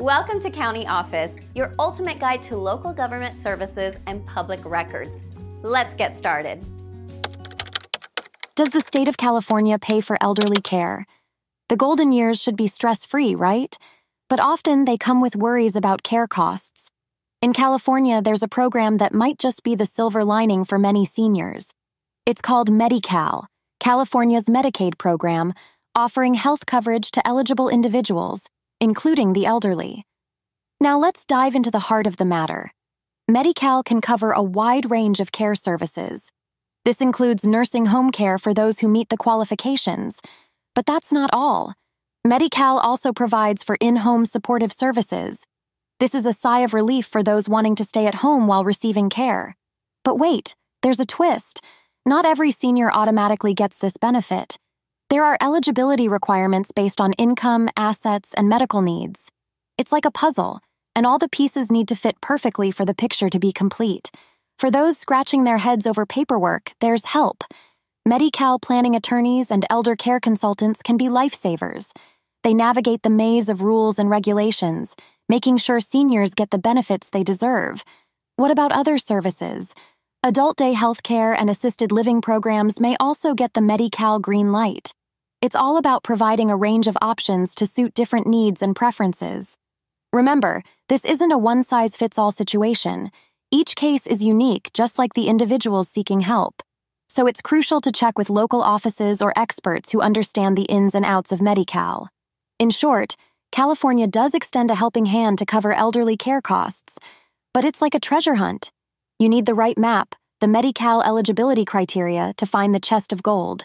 Welcome to County Office, your ultimate guide to local government services and public records. Let's get started. Does the state of California pay for elderly care? The golden years should be stress free, right? But often they come with worries about care costs. In California, there's a program that might just be the silver lining for many seniors. It's called Medi-Cal, California's Medicaid program, offering health coverage to eligible individuals, including the elderly. Now let's dive into the heart of the matter. Medi-Cal can cover a wide range of care services. This includes nursing home care for those who meet the qualifications. But that's not all. Medi-Cal also provides for in-home supportive services. This is a sigh of relief for those wanting to stay at home while receiving care. But wait, there's a twist. Not every senior automatically gets this benefit. There are eligibility requirements based on income, assets, and medical needs. It's like a puzzle, and all the pieces need to fit perfectly for the picture to be complete. For those scratching their heads over paperwork, there's help. Medi-Cal planning attorneys and elder care consultants can be lifesavers. They navigate the maze of rules and regulations, making sure seniors get the benefits they deserve. What about other services? Adult day health care and assisted living programs may also get the Medi-Cal green light. It's all about providing a range of options to suit different needs and preferences. Remember, this isn't a one size fits all situation. Each case is unique, just like the individuals seeking help. So it's crucial to check with local offices or experts who understand the ins and outs of Medi-Cal. In short, California does extend a helping hand to cover elderly care costs, but it's like a treasure hunt. You need the right map, the Medi-Cal eligibility criteria to find the chest of gold.